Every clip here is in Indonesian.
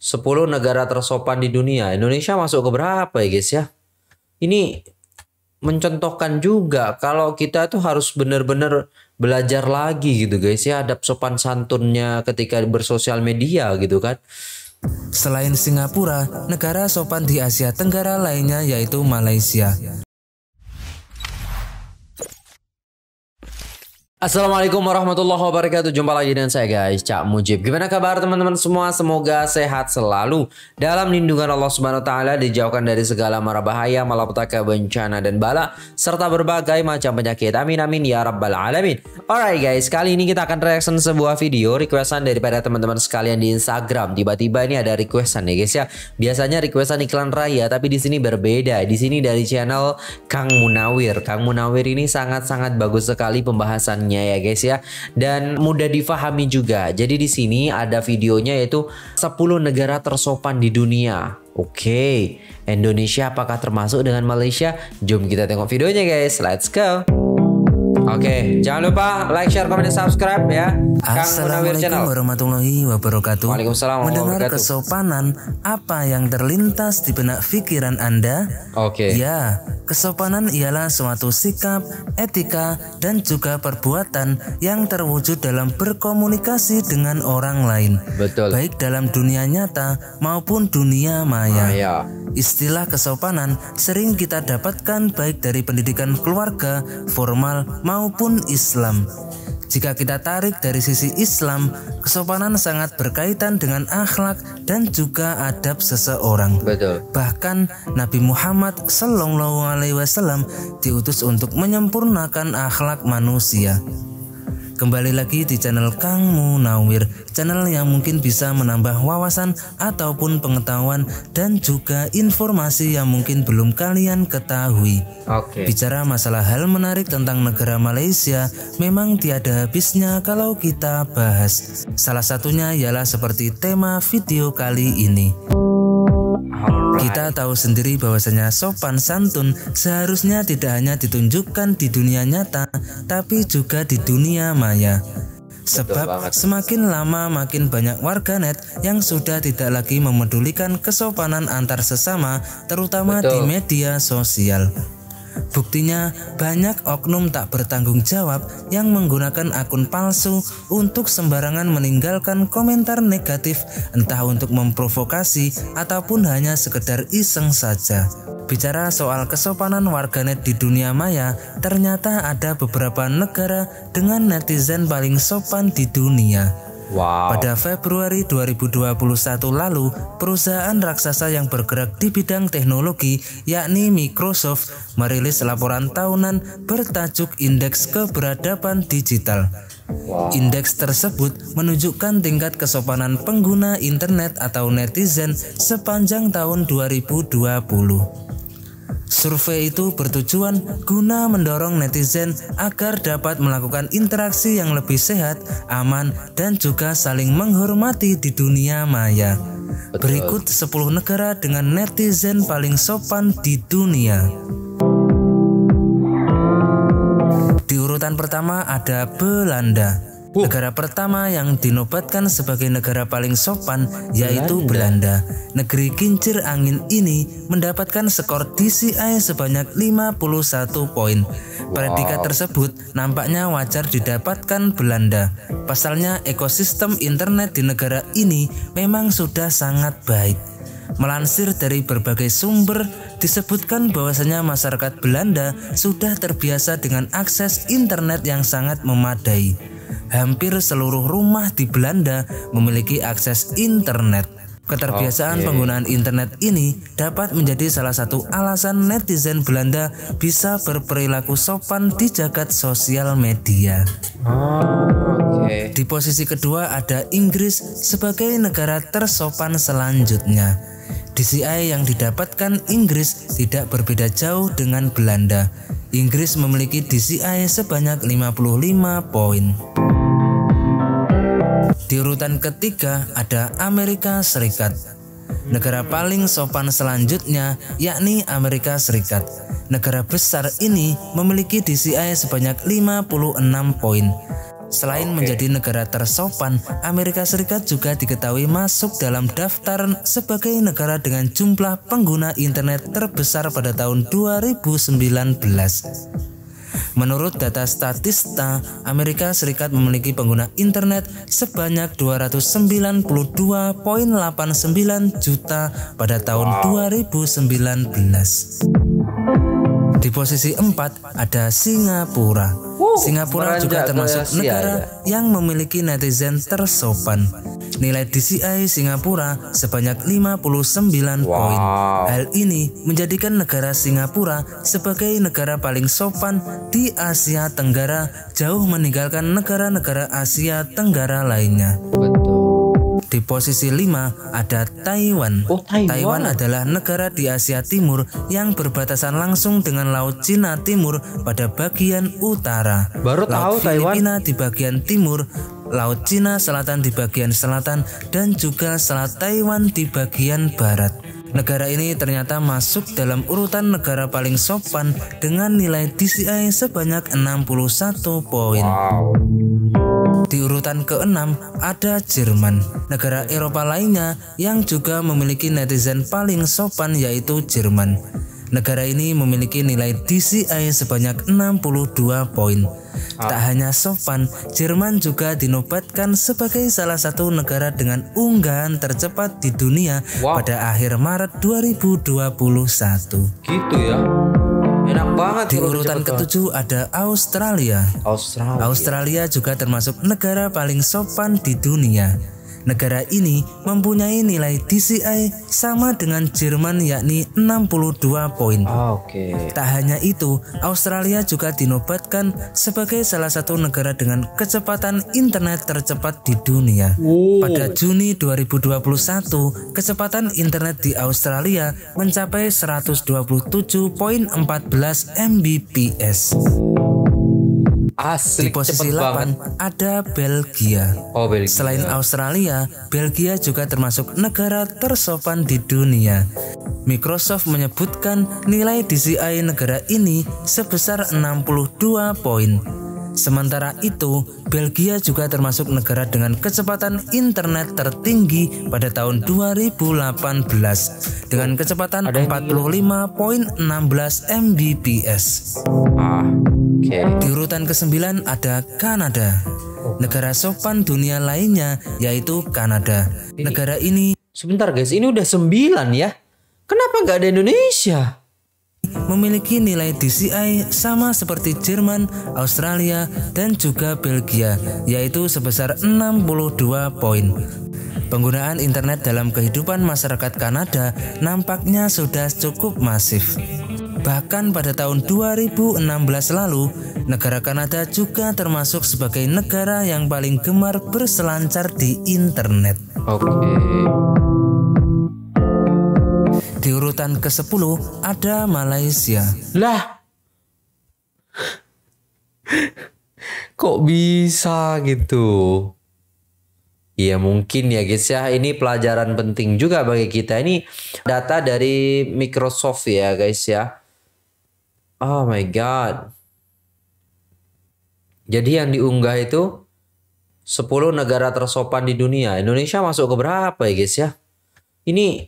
10 negara tersopan di dunia. Indonesia masuk ke berapa ya guys ya? Ini mencontohkan juga kalau kita tuh harus benar-benar belajar lagi gitu guys ya adab sopan santunnya ketika bersosial media gitu kan. Selain Singapura, negara sopan di Asia Tenggara lainnya yaitu Malaysia. Assalamualaikum warahmatullahi wabarakatuh. Jumpa lagi dengan saya guys Cak Mujib. Gimana kabar teman-teman semua? Semoga sehat selalu. Dalam lindungan Allah subhanahu wa ta'ala Dijauhkan dari segala mara bahaya Malapetaka bencana dan bala Serta berbagai macam penyakit. Amin amin ya rabbal alamin. Alright guys Kali ini kita akan reaction sebuah video Requestan daripada teman-teman sekalian di Instagram. Tiba-tiba ini ada requestan ya guys ya. Biasanya requestan iklan raya Tapi di sini berbeda. Di sini dari channel Kang Munawir. Kang Munawir ini sangat-sangat bagus sekali pembahasannya ya guys ya dan mudah difahami juga. Jadi di sini ada videonya yaitu 10 negara tersopan di dunia. Oke, Indonesia apakah termasuk dengan Malaysia? Jom kita tengok videonya guys. Let's go. Oke, jangan lupa like, share, komen, dan subscribe ya. Assalamualaikum warahmatullahi wabarakatuh. Waalaikumsalam Mendengar kesopanan, apa yang terlintas di benak pikiran Anda? Oke. Ya, kesopanan ialah suatu sikap, etika, dan juga perbuatan yang terwujud dalam berkomunikasi dengan orang lain. Betul. Baik dalam dunia nyata maupun dunia maya. Maya. Istilah kesopanan sering kita dapatkan baik dari pendidikan keluarga, formal maupun Islam. Jika kita tarik dari sisi Islam, kesopanan sangat berkaitan dengan akhlak dan juga adab seseorang. Betul. Bahkan Nabi Muhammad Sallallahu Alaihi Wasallam diutus untuk menyempurnakan akhlak manusia. Kembali lagi di channel Kang Munawir, channel yang mungkin bisa menambah wawasan ataupun pengetahuan dan juga informasi yang mungkin belum kalian ketahui. Oke. Bicara masalah hal menarik tentang negara Malaysia, memang tiada habisnya kalau kita bahas. Salah satunya ialah seperti tema video kali ini. Kita tahu sendiri bahwasanya sopan santun seharusnya tidak hanya ditunjukkan di dunia nyata, tapi juga di dunia maya. Sebab semakin lama makin banyak warganet yang sudah tidak lagi memedulikan kesopanan antar sesama, terutama Betul. di media sosial. Buktinya banyak oknum tak bertanggung jawab yang menggunakan akun palsu untuk sembarangan meninggalkan komentar negatif entah untuk memprovokasi ataupun hanya sekedar iseng saja. Bicara soal kesopanan warganet di dunia maya, ternyata ada beberapa negara dengan netizen paling sopan di dunia. Wow. Pada Februari 2021 lalu, perusahaan raksasa yang bergerak di bidang teknologi yakni Microsoft merilis laporan tahunan bertajuk Indeks Keberadaban Digital. Wow. Indeks tersebut menunjukkan tingkat kesopanan pengguna internet atau netizen sepanjang tahun 2020. Survei itu bertujuan guna mendorong netizen agar dapat melakukan interaksi yang lebih sehat, aman, dan juga saling menghormati di dunia maya. Berikut 10 negara dengan netizen paling sopan di dunia. Di urutan pertama ada Belanda. Negara pertama yang dinobatkan sebagai negara paling sopan yaitu Belanda. Negeri kincir angin ini mendapatkan skor DCI sebanyak 51 poin. Predikat tersebut nampaknya wajar didapatkan Belanda. Pasalnya ekosistem internet di negara ini memang sudah sangat baik. Melansir dari berbagai sumber, disebutkan bahwasanya masyarakat Belanda sudah terbiasa dengan akses internet yang sangat memadai. Hampir seluruh rumah di Belanda memiliki akses internet. Keterbiasaan Oke. penggunaan internet ini dapat menjadi salah satu alasan netizen Belanda bisa berperilaku sopan di jagat sosial media. Oh, Oke. Di posisi kedua ada Inggris sebagai negara tersopan selanjutnya. DCI yang didapatkan Inggris tidak berbeda jauh dengan Belanda. Inggris memiliki DCI sebanyak 55 poin. Di urutan ketiga ada Amerika Serikat. Negara paling sopan selanjutnya yakni Amerika Serikat. Negara besar ini memiliki DCI sebanyak 56 poin. Selain menjadi negara tersopan, Amerika Serikat juga diketahui masuk dalam daftar sebagai negara dengan jumlah pengguna internet terbesar pada tahun 2019. Menurut data Statista, Amerika Serikat memiliki pengguna internet sebanyak 292.89 juta pada tahun 2019. Di posisi 4 ada Singapura. Singapura juga termasuk negara yang memiliki netizen tersopan. Nilai DCI Singapura sebanyak 59 poin. Hal ini menjadikan negara Singapura sebagai negara paling sopan di Asia Tenggara, jauh meninggalkan negara-negara Asia Tenggara lainnya. Di posisi 5 ada Taiwan. Oh, Taiwan. Taiwan adalah negara di Asia Timur yang berbatasan langsung dengan Laut Cina Timur pada bagian utara. Baru tahu Laut Taiwan. Filipina di bagian timur, Laut Cina Selatan di bagian selatan, dan juga Selat Taiwan di bagian barat. Negara ini ternyata masuk dalam urutan negara paling sopan dengan nilai DCI sebanyak 61 poin. Di urutan keenam ada Jerman, negara Eropa lainnya yang juga memiliki netizen paling sopan yaitu Jerman. Negara ini memiliki nilai DCI sebanyak 62 poin. Tak hanya sopan, Jerman juga dinobatkan sebagai salah satu negara dengan unggahan tercepat di dunia Wow. pada akhir Maret 2021. Gitu ya. Enak banget Di urutan ketujuh ada Australia. Australia. Australia juga termasuk negara paling sopan di dunia. Negara ini mempunyai nilai DCI sama dengan Jerman yakni 62 poin. Ah, Oke. Tak hanya itu, Australia juga dinobatkan sebagai salah satu negara dengan kecepatan internet tercepat di dunia. Pada Juni 2021, kecepatan internet di Australia mencapai 127.14 Mbps. Di Asli posisi cepet banget. 8 ada Belgia. Oh, Belgia. Selain Australia, Belgia juga termasuk negara tersopan di dunia. Microsoft menyebutkan nilai DCI negara ini sebesar 62 poin. Sementara itu, Belgia juga termasuk negara dengan kecepatan internet tertinggi pada tahun 2018 dengan kecepatan 45.16 Mbps. Ah, oke. Di urutan ke-9 ada Kanada. Negara sopan dunia lainnya yaitu Kanada. Negara ini Sebentar guys, ini udah 9 ya. Kenapa nggak ada Indonesia? memiliki nilai DCI sama seperti Jerman, Australia, dan juga Belgia, yaitu sebesar 62 poin. Penggunaan internet dalam kehidupan masyarakat Kanada nampaknya sudah cukup masif. Bahkan pada tahun 2016 lalu, negara Kanada juga termasuk sebagai negara yang paling gemar berselancar di internet. Oke. Di urutan ke-10 ada Malaysia. Lah. Kok bisa gitu? Iya mungkin ya guys ya ini pelajaran penting juga bagi kita ini data dari Microsoft ya guys ya. Oh my god. Jadi yang diunggah itu 10 negara tersopan di dunia. Indonesia masuk ke berapa ya guys ya? Ini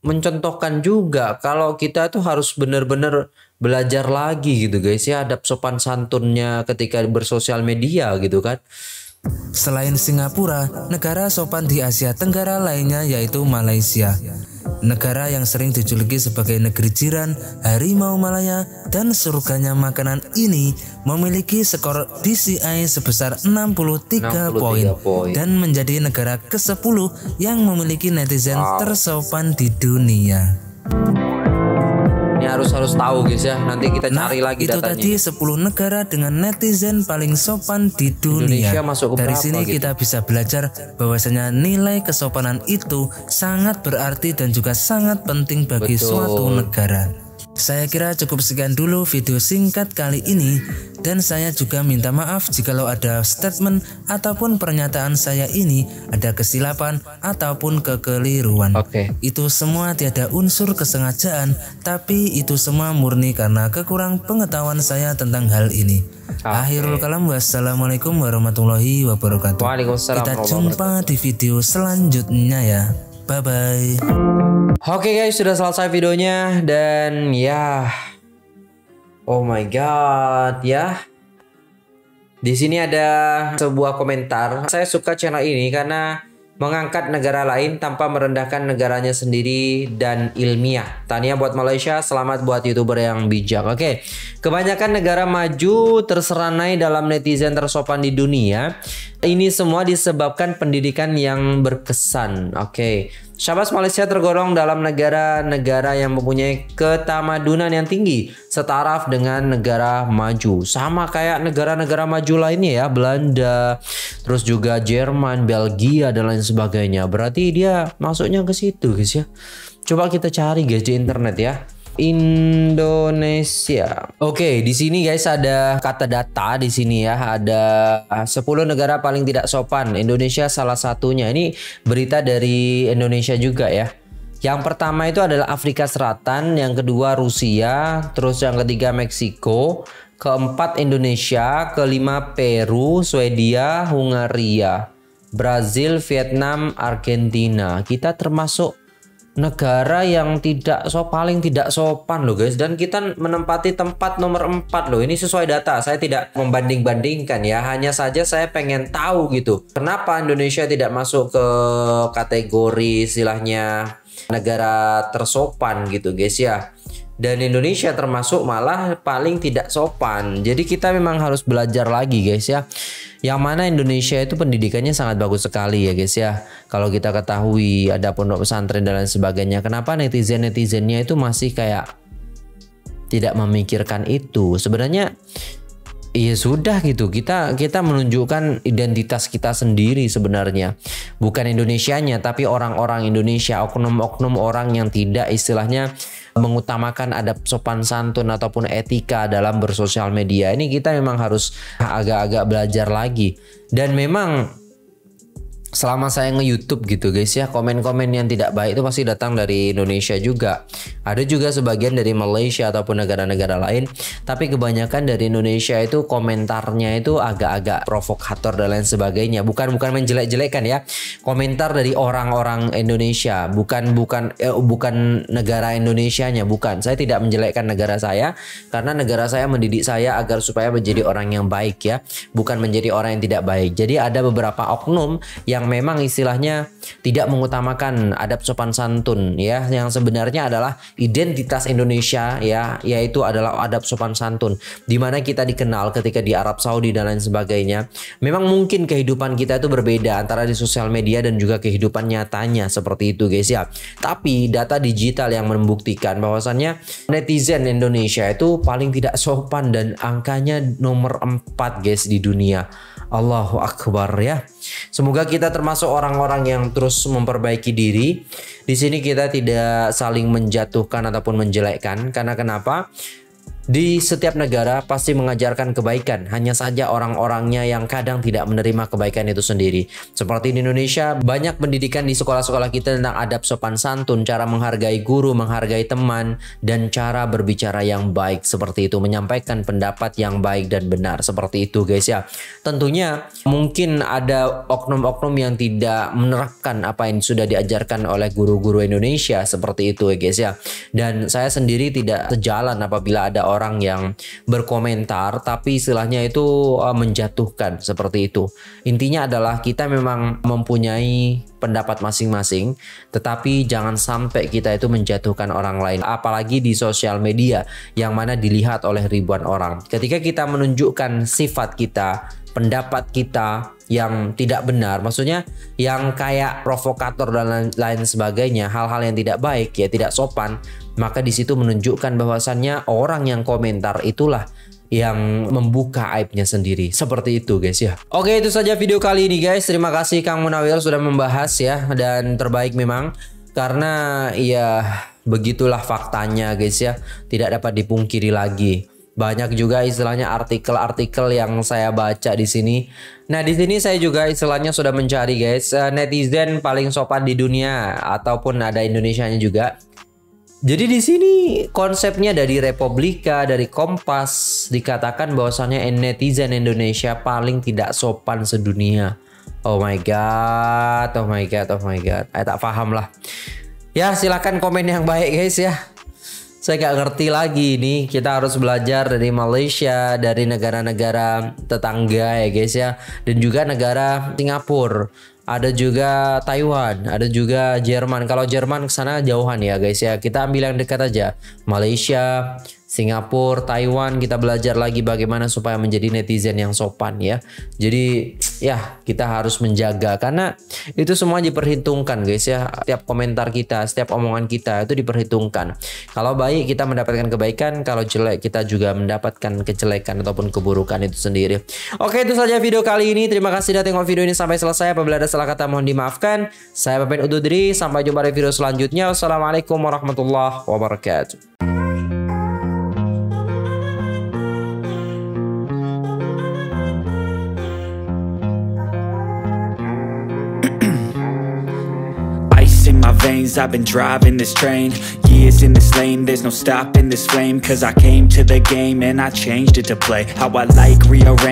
mencontohkan juga kalau kita tuh harus benar-benar belajar lagi gitu guys ya adab sopan santunnya ketika bersosial media gitu kan. Selain Singapura, negara sopan di Asia Tenggara lainnya yaitu Malaysia. Negara yang sering dijuluki sebagai negeri jiran, harimau Malaya, dan surganya makanan ini memiliki skor DCI sebesar 63, 63 poin poin. dan menjadi negara ke-10 yang memiliki netizen tersopan di dunia. Ini harus harus tahu guys ya. Nanti kita Nah, cari lagi itu datanya. tadi 10 negara dengan netizen paling sopan di dunia. Indonesia masuk ke Dari berapa sini gitu? kita bisa belajar bahwasanya nilai kesopanan itu sangat berarti dan juga sangat penting bagi Betul. suatu negara. Saya kira cukup sekian dulu video singkat kali ini dan saya juga minta maaf jikalau ada statement ataupun pernyataan saya ini ada kesilapan ataupun kekeliruan. Oke. Itu semua tiada unsur kesengajaan tapi itu semua murni karena kekurang pengetahuan saya tentang hal ini. Akhirul kalam wassalamualaikum warahmatullahi wabarakatuh. Waalaikumsalam Kita jumpa di video selanjutnya ya. Bye bye. Oke guys, sudah selesai videonya dan ya Oh my god, ya. Di sini ada sebuah komentar. Saya suka channel ini karena mengangkat negara lain tanpa merendahkan negaranya sendiri dan ilmiah. Tania buat Malaysia, selamat buat YouTuber yang bijak. Oke. Kebanyakan negara maju terseranai dalam netizen tersopan di dunia. Ini semua disebabkan pendidikan yang berkesan. Oke. Syabas Malaysia tergolong dalam negara-negara yang mempunyai ketamadunan yang tinggi setaraf dengan negara maju. Sama kayak negara-negara maju lainnya ya, Belanda, terus juga Jerman, Belgia dan lain sebagainya. Berarti dia masuknya ke situ guys ya. Coba kita cari guys di internet ya. Indonesia. Oke, di sini guys ada kata data di sini ya. Ada 10 negara paling tidak sopan. Indonesia salah satunya. Ini berita dari Indonesia juga ya. Yang pertama itu adalah Afrika Selatan, yang kedua Rusia, terus yang ketiga Meksiko, keempat Indonesia, kelima Peru, Swedia, Hungaria, Brazil, Vietnam, Argentina. Kita termasuk negara yang tidak so paling tidak sopan loh guys. Dan kita menempati tempat nomor 4 loh. Ini sesuai data. Saya tidak membanding-bandingkan ya. Hanya saja saya pengen tahu gitu. Kenapa Indonesia tidak masuk ke kategori istilahnya negara tersopan gitu guys ya dan Indonesia termasuk malah paling tidak sopan jadi kita memang harus belajar lagi guys ya yang mana Indonesia itu pendidikannya sangat bagus sekali ya guys ya. Kalau kita ketahui ada pondok pesantren dan lain sebagainya, kenapa netizen-netizennya itu masih kayak tidak memikirkan itu? Sebenarnya Iya sudah gitu kita kita menunjukkan identitas kita sendiri sebenarnya bukan Indonesianya tapi orang-orang Indonesia oknum-oknum orang yang tidak istilahnya mengutamakan adab sopan santun ataupun etika dalam bersosial media. Ini kita memang harus agak-agak belajar lagi. Dan memang selama saya nge-YouTube gitu guys ya komen-komen yang tidak baik itu pasti datang dari Indonesia juga. Ada juga sebagian dari Malaysia ataupun negara-negara lain tapi kebanyakan dari Indonesia itu komentarnya itu agak-agak provokator dan lain sebagainya. Bukan bukan menjelek-jelekan ya. Komentar dari orang-orang Indonesia bukan bukan eh, bukan negara Indonesianya bukan. Saya tidak menjelekkan negara saya karena negara saya mendidik saya agar supaya menjadi orang yang baik ya. Bukan menjadi orang yang tidak baik. Jadi ada beberapa oknum yang memang istilahnya tidak mengutamakan adab sopan santun ya. Yang sebenarnya adalah identitas Indonesia ya yaitu adalah adab sopan santun di mana kita dikenal ketika di Arab Saudi dan lain sebagainya. Memang mungkin kehidupan kita itu berbeda antara di sosial media dan juga kehidupan nyatanya seperti itu guys ya. Tapi data digital yang membuktikan bahwasannya netizen Indonesia itu paling tidak sopan dan angkanya nomor 4 guys di dunia. Allahu Akbar ya. Semoga kita termasuk orang-orang yang terus memperbaiki diri. Di sini kita tidak saling menjatuhkan ataupun menjelekkan karena kenapa? Di setiap negara pasti mengajarkan kebaikan, hanya saja orang-orangnya yang kadang tidak menerima kebaikan itu sendiri. Seperti di Indonesia, banyak pendidikan di sekolah-sekolah kita tentang adab sopan santun, cara menghargai guru, menghargai teman, dan cara berbicara yang baik seperti itu, menyampaikan pendapat yang baik dan benar seperti itu guys ya. Tentunya mungkin ada oknum-oknum yang tidak menerapkan apa yang sudah diajarkan oleh guru-guru Indonesia seperti itu ya guys ya. Dan saya sendiri tidak sejalan apabila ada orang orang yang berkomentar tapi istilahnya itu uh, menjatuhkan seperti itu. Intinya adalah kita memang mempunyai pendapat masing-masing tetapi jangan sampai kita itu menjatuhkan orang lain apalagi di sosial media yang mana dilihat oleh ribuan orang. Ketika kita menunjukkan sifat kita, pendapat kita yang tidak benar, maksudnya yang kayak provokator dan lain, lain sebagainya, hal-hal yang tidak baik ya tidak sopan, maka di situ menunjukkan bahwasannya orang yang komentar itulah yang membuka aibnya sendiri. Seperti itu guys ya. Oke itu saja video kali ini guys. Terima kasih Kang Munawir sudah membahas ya dan terbaik memang karena ya begitulah faktanya guys ya tidak dapat dipungkiri lagi banyak juga istilahnya artikel-artikel yang saya baca di sini. Nah, di sini saya juga istilahnya sudah mencari guys uh, netizen paling sopan di dunia ataupun ada Indonesianya juga. Jadi di sini konsepnya dari Republika, dari Kompas dikatakan bahwasannya netizen Indonesia paling tidak sopan sedunia. Oh my god, oh my god, oh my god. Saya tak paham lah. Ya silakan komen yang baik guys ya saya gak ngerti lagi nih kita harus belajar dari Malaysia dari negara-negara tetangga ya guys ya. Dan juga negara Singapura ada juga Taiwan, ada juga Jerman. Kalau Jerman ke sana jauhan ya guys ya. Kita ambil yang dekat aja. Malaysia, Singapura, Taiwan kita belajar lagi bagaimana supaya menjadi netizen yang sopan ya. Jadi ya kita harus menjaga karena itu semua diperhitungkan guys ya. Setiap komentar kita, setiap omongan kita itu diperhitungkan. Kalau baik kita mendapatkan kebaikan, kalau jelek kita juga mendapatkan kejelekan ataupun keburukan itu sendiri. Oke itu saja video kali ini. Terima kasih sudah tengok video ini sampai selesai. Apabila ada salah kata mohon dimaafkan. Saya pamit undur diri. Sampai jumpa di video selanjutnya. Wassalamualaikum warahmatullahi wabarakatuh. I've been driving this train Years in this lane There's no stopping this flame Cause I came to the game And I changed it to play How I like rearrange